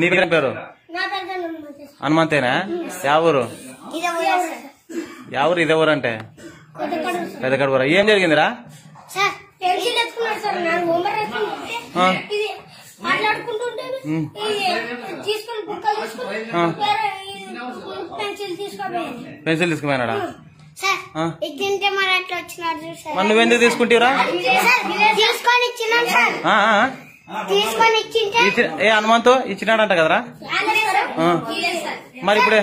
నీ పేరు హనుమంతేనా? యా ఊరు ఇదే ఊరే అంటే? పెద్ద కడుపురా ఏం జరిగిందిరా? పెన్సిల్ తీసుకుపోయినాడా? నువ్వెందుకు తీసుకుంటీరా ఏ హనుమంతు ఇచ్చినాడంట కదరా. మరి ఇప్పుడే?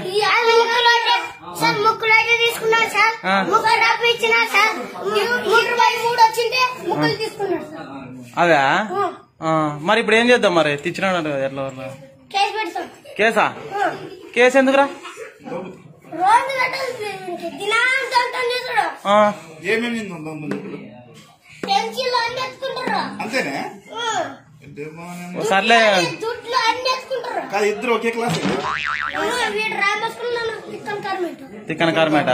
అది? మరి ఇప్పుడు ఏం చేద్దాం మరి? తెచ్చినాడంట కదా ఎట్లా? కేసు కేసా? ఎందుకురా? ఏమేమి అంతేనే? సర్లే కాదు ఇద్దరు ఒకే క్లాస్ తిక్కన కార్మేట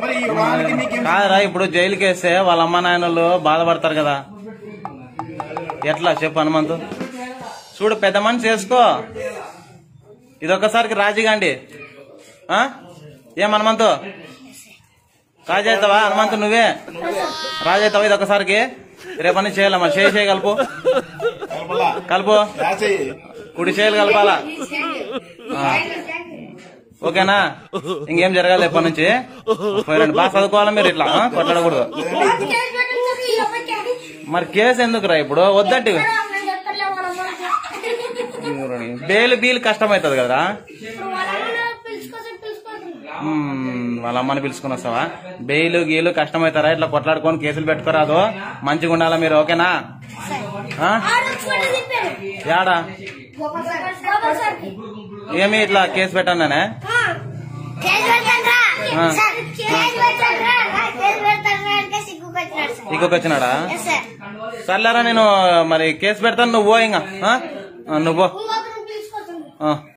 మరి ఈ వానికి నీకేం కాదురా ఇప్పుడు జైలుకి వేస్తే వాళ్ళ అమ్మ నాయనలు బాధపడతారు కదా. ఎట్లా? చెప్పు హనుమంతు. చూడు పెద్ద మనిషి చేసుకో. ఇదొక్కసారికి రాజీగాండి. ఆ? ఏం హనుమంతు? రాజీ అవుతావా హనుమంతు నువ్వే? రాజీ అవుతావా ఇదొక్కసారికి రేపని చేయాలమ్మా. చేయి చేయి కలుపు. కుడి చేయాలి కలపాలా ఓకేనా? ఇంకేం జరగాలి ఎప్పటి నుంచి? రెండు బాగా చదువుకోవాలా మీరు ఇట్లా కొట్లాడకూడదు. మరి కేసు ఎందుకురా ఇప్పుడు? వద్దంటే. ఇక్కడ నేను కష్టం అవుతుంది కదరా? ఇప్పుడు వాళ్ళ అమ్మని పిలుచుకుని వస్తావా? బెయిలు గీలు కష్టం అవుతారా ఇట్లా కొట్లాడుకొని కేసులు పెట్టుకోరాదు. మంచిగా ఉండాలా మీరు? ఓకేనా? యాడా? ఏమి ఇట్లా కేసు పెట్టానే ఇకొచ్చినాడా సర్లేరా నేను మరి కేసు పెడతాను నువ్వు ఇంకా నువ్వు